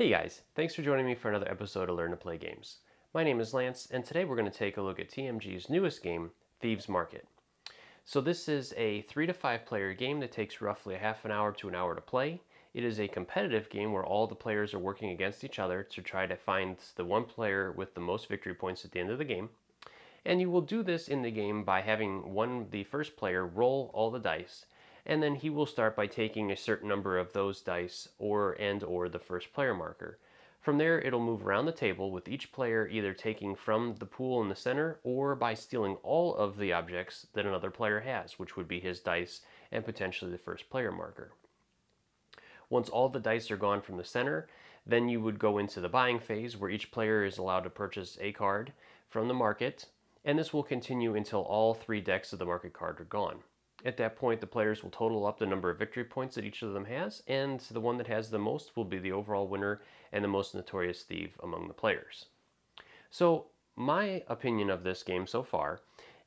Hey guys, thanks for joining me for another episode of Learn to Play Games. My name is Lance, and today we're going to take a look at TMG's newest game, Thieves Market. So this is a three to five player game that takes roughly a half an hour to an hour to play. It is a competitive game where all the players are working against each other to try to find the one player with the most victory points at the end of the game. And you will do this in the game by having one the first player roll all the dice and then he will start by taking a certain number of those dice or and or the first player marker. From there, it'll move around the table with each player either taking from the pool in the center or by stealing all of the objects that another player has, which would be his dice and potentially the first player marker. Once all the dice are gone from the center, then you would go into the buying phase where each player is allowed to purchase a card from the market, and this will continue until all three decks of the market card are gone. At that point, the players will total up the number of victory points that each of them has, and the one that has the most will be the overall winner and the most notorious thief among the players. So, my opinion of this game so far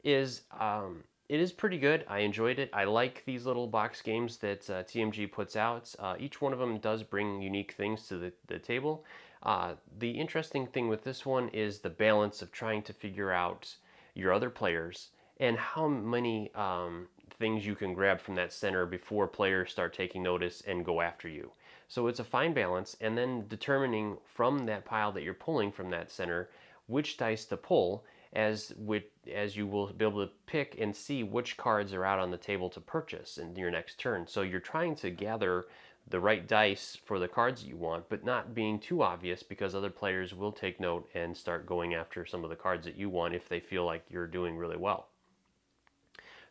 is um, it is pretty good. I enjoyed it. I like these little box games that uh, TMG puts out. Uh, each one of them does bring unique things to the, the table. Uh, the interesting thing with this one is the balance of trying to figure out your other players and how many um, things you can grab from that center before players start taking notice and go after you. So it's a fine balance, and then determining from that pile that you're pulling from that center which dice to pull as with, as you will be able to pick and see which cards are out on the table to purchase in your next turn. So you're trying to gather the right dice for the cards that you want, but not being too obvious because other players will take note and start going after some of the cards that you want if they feel like you're doing really well.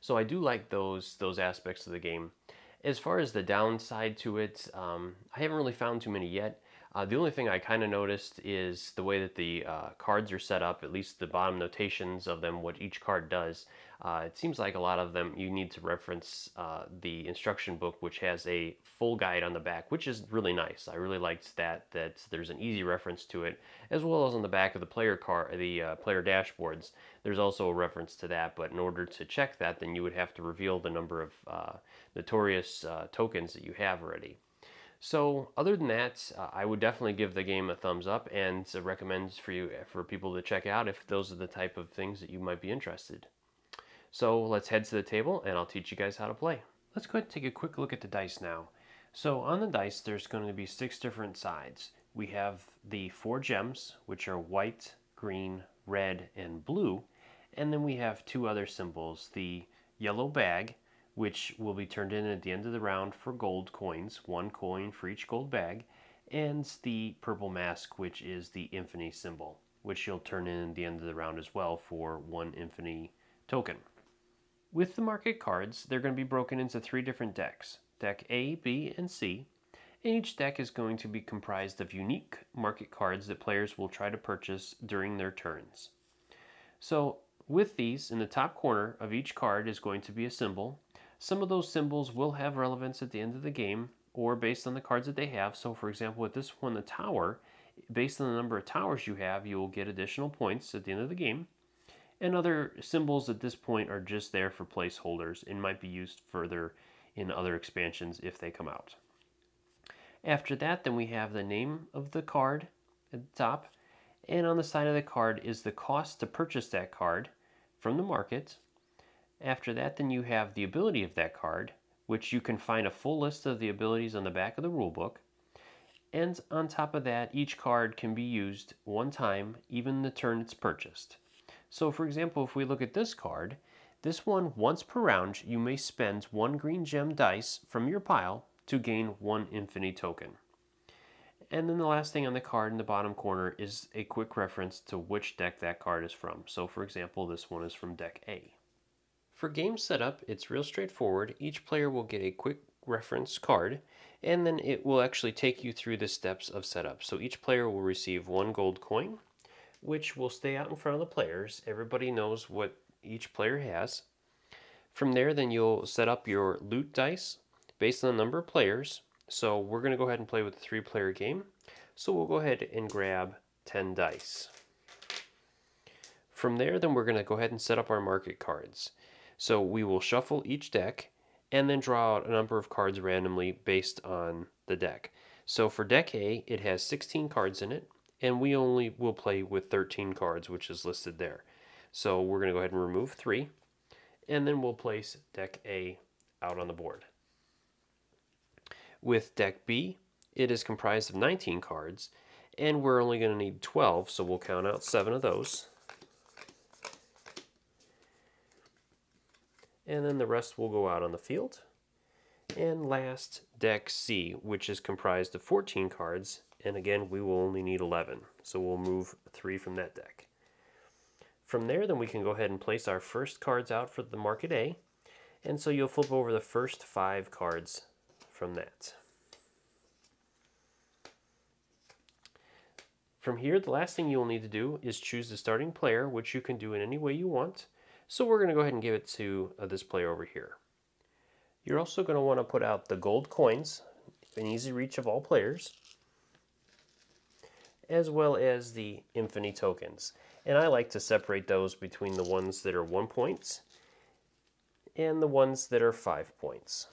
So I do like those those aspects of the game. As far as the downside to it, um, I haven't really found too many yet. Uh, the only thing I kind of noticed is the way that the uh, cards are set up, at least the bottom notations of them, what each card does. Uh, it seems like a lot of them you need to reference uh, the instruction book, which has a full guide on the back, which is really nice. I really liked that that there's an easy reference to it, as well as on the back of the player car, the uh, player dashboards. There's also a reference to that, but in order to check that, then you would have to reveal the number of uh, notorious tokens that you have already. So other than that, uh, I would definitely give the game a thumbs up and uh, recommend for you for people to check out if those are the type of things that you might be interested. So let's head to the table and I'll teach you guys how to play. Let's go ahead and take a quick look at the dice now. So on the dice, there's going to be six different sides. We have the four gems, which are white, green, red, and blue. And then we have two other symbols, the yellow bag, which will be turned in at the end of the round for gold coins, one coin for each gold bag, and the purple mask, which is the infinity symbol, which you'll turn in at the end of the round as well for one infinity token. With the market cards, they're going to be broken into three different decks deck A, B, and C. And each deck is going to be comprised of unique market cards that players will try to purchase during their turns. So, with these, in the top corner of each card is going to be a symbol, some of those symbols will have relevance at the end of the game or based on the cards that they have. So for example, with this one, the tower, based on the number of towers you have, you will get additional points at the end of the game. And other symbols at this point are just there for placeholders and might be used further in other expansions if they come out. After that, then we have the name of the card at the top. And on the side of the card is the cost to purchase that card from the market after that, then you have the ability of that card, which you can find a full list of the abilities on the back of the rulebook. And on top of that, each card can be used one time, even the turn it's purchased. So for example, if we look at this card, this one, once per round, you may spend one green gem dice from your pile to gain one infinity token. And then the last thing on the card in the bottom corner is a quick reference to which deck that card is from. So for example, this one is from deck A. For game setup, it's real straightforward. Each player will get a quick reference card, and then it will actually take you through the steps of setup. So each player will receive one gold coin, which will stay out in front of the players. Everybody knows what each player has. From there, then you'll set up your loot dice based on the number of players. So we're going to go ahead and play with a three-player game. So we'll go ahead and grab 10 dice. From there, then we're going to go ahead and set up our market cards. So we will shuffle each deck and then draw out a number of cards randomly based on the deck. So for deck A, it has 16 cards in it, and we only will play with 13 cards, which is listed there. So we're going to go ahead and remove three, and then we'll place deck A out on the board. With deck B, it is comprised of 19 cards, and we're only going to need 12, so we'll count out seven of those. And then the rest will go out on the field. And last, deck C, which is comprised of 14 cards, and again, we will only need 11, so we'll move three from that deck. From there, then we can go ahead and place our first cards out for the market A, and so you'll flip over the first five cards from that. From here, the last thing you'll need to do is choose the starting player, which you can do in any way you want. So we're going to go ahead and give it to uh, this player over here. You're also going to want to put out the gold coins, an easy reach of all players, as well as the infinity tokens. And I like to separate those between the ones that are one points and the ones that are five points.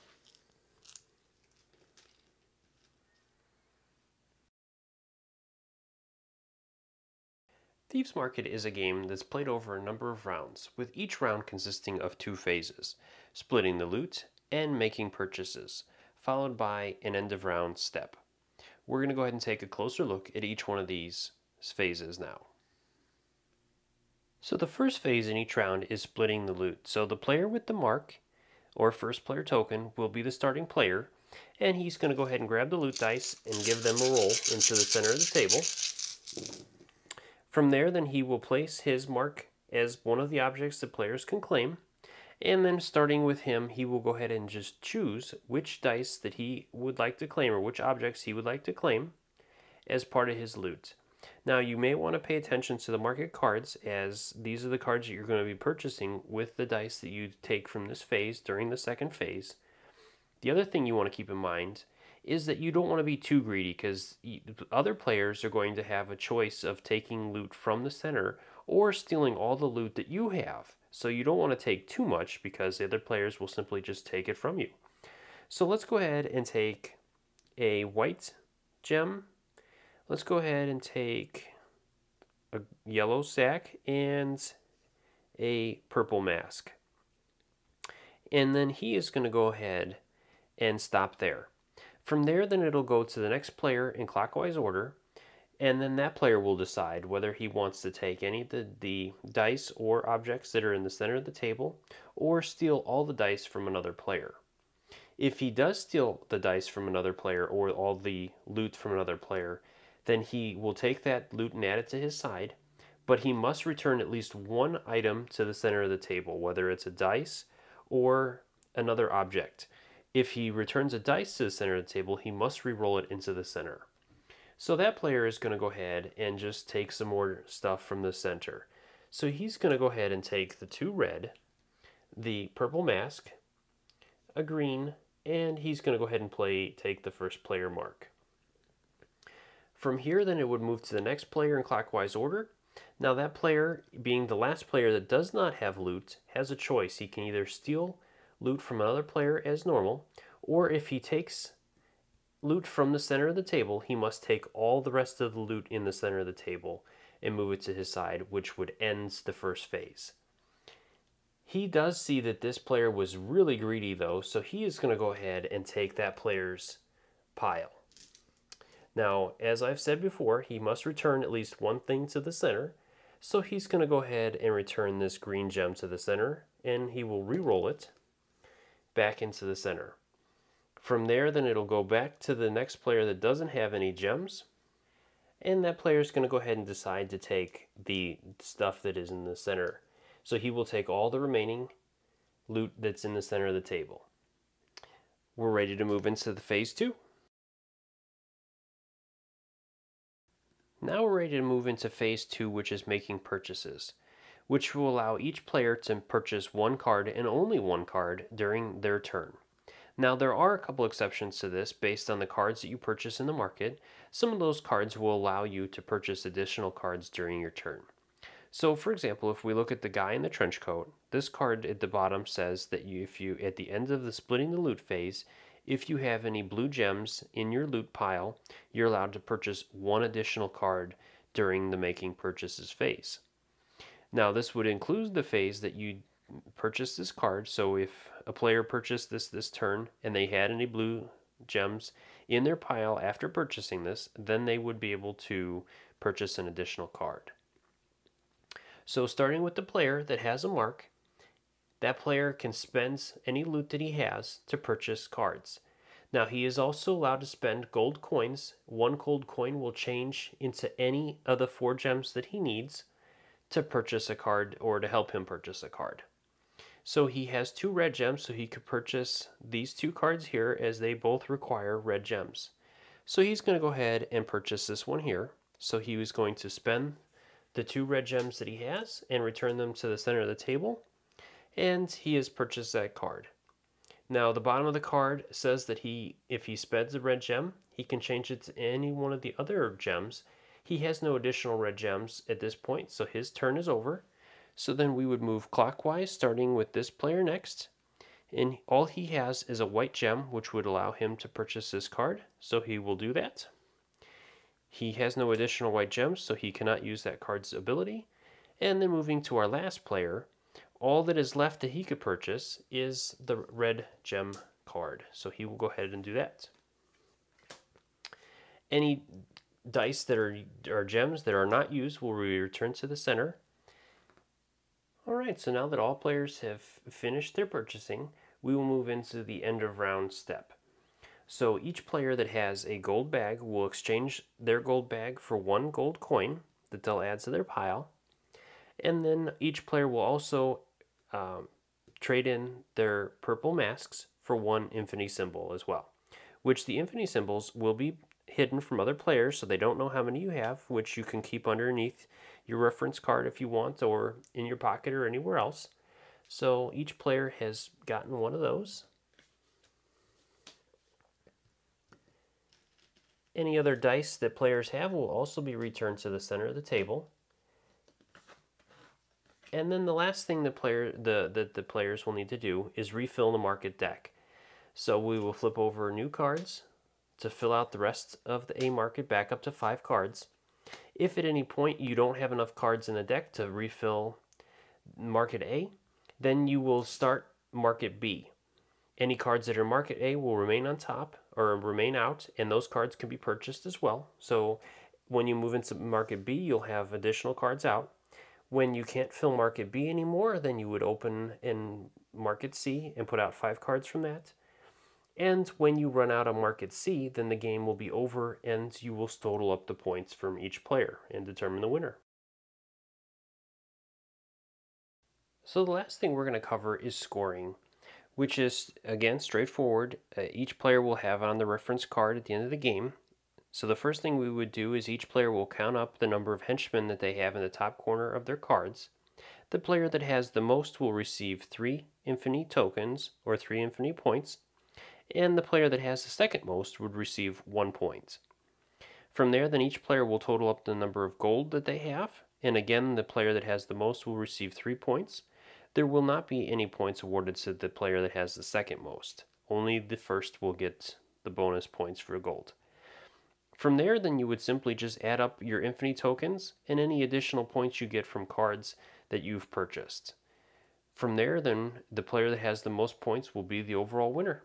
Thieves Market is a game that's played over a number of rounds, with each round consisting of two phases, splitting the loot and making purchases, followed by an end of round step. We're going to go ahead and take a closer look at each one of these phases now. So the first phase in each round is splitting the loot. So the player with the mark, or first player token, will be the starting player, and he's going to go ahead and grab the loot dice and give them a roll into the center of the table. From there, then he will place his mark as one of the objects the players can claim. And then starting with him, he will go ahead and just choose which dice that he would like to claim or which objects he would like to claim as part of his loot. Now you may want to pay attention to the market cards as these are the cards that you're going to be purchasing with the dice that you take from this phase during the second phase. The other thing you want to keep in mind is that you don't want to be too greedy because other players are going to have a choice of taking loot from the center or stealing all the loot that you have. So you don't want to take too much because the other players will simply just take it from you. So let's go ahead and take a white gem. Let's go ahead and take a yellow sack and a purple mask. And then he is going to go ahead and stop there. From there, then it'll go to the next player in clockwise order, and then that player will decide whether he wants to take any of the, the dice or objects that are in the center of the table, or steal all the dice from another player. If he does steal the dice from another player or all the loot from another player, then he will take that loot and add it to his side, but he must return at least one item to the center of the table, whether it's a dice or another object. If he returns a dice to the center of the table, he must re-roll it into the center. So that player is going to go ahead and just take some more stuff from the center. So he's going to go ahead and take the two red, the purple mask, a green, and he's going to go ahead and play take the first player mark. From here, then it would move to the next player in clockwise order. Now that player, being the last player that does not have loot, has a choice. He can either steal loot from another player as normal, or if he takes loot from the center of the table, he must take all the rest of the loot in the center of the table and move it to his side, which would end the first phase. He does see that this player was really greedy though, so he is going to go ahead and take that player's pile. Now, as I've said before, he must return at least one thing to the center, so he's going to go ahead and return this green gem to the center, and he will re-roll it back into the center. From there, then it'll go back to the next player that doesn't have any gems. And that player is going to go ahead and decide to take the stuff that is in the center. So he will take all the remaining loot that's in the center of the table. We're ready to move into the phase two. Now we're ready to move into phase two, which is making purchases which will allow each player to purchase one card and only one card during their turn. Now, there are a couple exceptions to this based on the cards that you purchase in the market. Some of those cards will allow you to purchase additional cards during your turn. So, for example, if we look at the guy in the trench coat, this card at the bottom says that you, if you, at the end of the splitting the loot phase, if you have any blue gems in your loot pile, you're allowed to purchase one additional card during the making purchases phase. Now, this would include the phase that you purchase this card. So, if a player purchased this this turn and they had any blue gems in their pile after purchasing this, then they would be able to purchase an additional card. So, starting with the player that has a mark, that player can spend any loot that he has to purchase cards. Now, he is also allowed to spend gold coins. One gold coin will change into any of the four gems that he needs to purchase a card or to help him purchase a card. So he has two red gems, so he could purchase these two cards here as they both require red gems. So he's going to go ahead and purchase this one here. So he was going to spend the two red gems that he has and return them to the center of the table. And he has purchased that card. Now the bottom of the card says that he, if he spends a red gem, he can change it to any one of the other gems. He has no additional red gems at this point, so his turn is over. So then we would move clockwise, starting with this player next. And all he has is a white gem, which would allow him to purchase this card. So he will do that. He has no additional white gems, so he cannot use that card's ability. And then moving to our last player, all that is left that he could purchase is the red gem card. So he will go ahead and do that. Any dice that are, are gems that are not used will be returned to the center. Alright, so now that all players have finished their purchasing, we will move into the end of round step. So each player that has a gold bag will exchange their gold bag for one gold coin that they'll add to their pile. And then each player will also um, trade in their purple masks for one infinity symbol as well, which the infinity symbols will be hidden from other players so they don't know how many you have, which you can keep underneath your reference card if you want or in your pocket or anywhere else. So each player has gotten one of those. Any other dice that players have will also be returned to the center of the table. And then the last thing the player the, the, the players will need to do is refill the market deck. So we will flip over new cards to fill out the rest of the A market back up to five cards. If at any point you don't have enough cards in the deck to refill market A, then you will start market B. Any cards that are market A will remain on top or remain out, and those cards can be purchased as well. So when you move into market B, you'll have additional cards out. When you can't fill market B anymore, then you would open in market C and put out five cards from that. And when you run out of market C, then the game will be over and you will total up the points from each player and determine the winner. So the last thing we're going to cover is scoring which is again straightforward. Uh, each player will have on the reference card at the end of the game. So the first thing we would do is each player will count up the number of henchmen that they have in the top corner of their cards. The player that has the most will receive three infinity tokens or three infinity points, and the player that has the second most would receive one point. From there, then each player will total up the number of gold that they have, and again, the player that has the most will receive three points, there will not be any points awarded to the player that has the second most. Only the first will get the bonus points for gold. From there, then you would simply just add up your infinity tokens and any additional points you get from cards that you've purchased. From there, then the player that has the most points will be the overall winner.